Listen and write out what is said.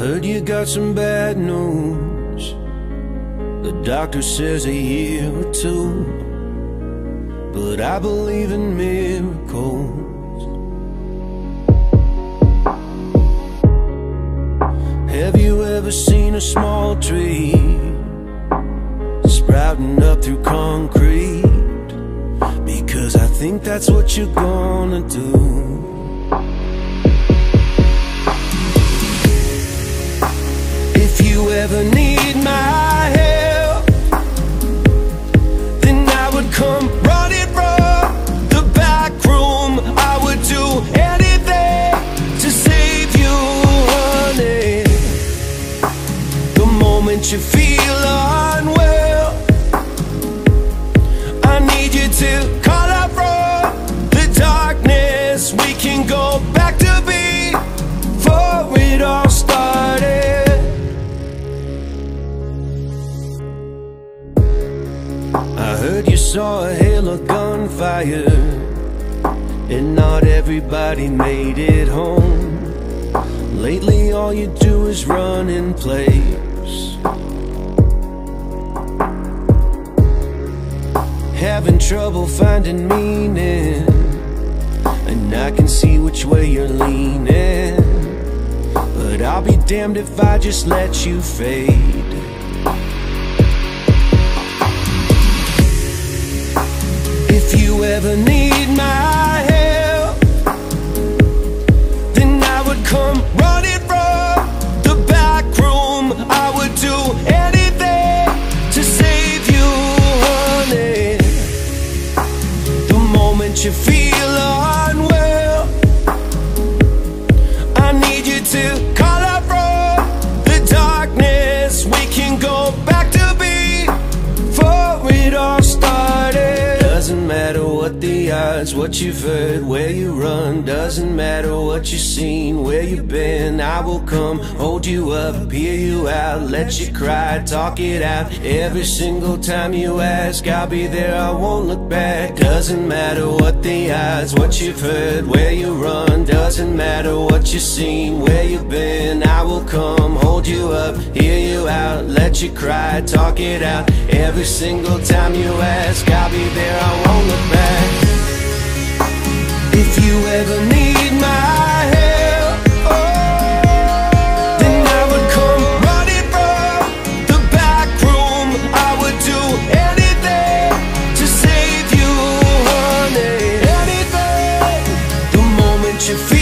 Heard you got some bad news. The doctor says a year or two. But I believe in miracles. Have you ever seen a small tree sprouting up through concrete? Because I think that's what you're gonna do. If you ever need my help, then I would come running from the back room. I would do anything to save you, honey. The moment you feel heard you saw a hail of gunfire, and not everybody made it home. Lately, all you do is run in place. Having trouble finding meaning, and I can see which way you're leaning. But I'll be damned if I just let you fade. Ever need my help, then I would come running from the back room. I would do anything to save you, honey. The moment you feel odds, what you've heard, where you run. Doesn't matter what you've seen, where you've been. I will come, hold you up, hear you out, let you cry, talk it out. Every single time you ask, I'll be there, I won't look back. Doesn't matter what the odds, what you've heard, where you run. Doesn't matter what you've seen, where you've been. I will come, hold you up, hear you out, let you cry, talk it out. Every single time you ask, I'll be there, I won't look back. If you ever need my help oh, Then I would come running from the back room. I would do anything to save you, honey. Anything. The moment you feel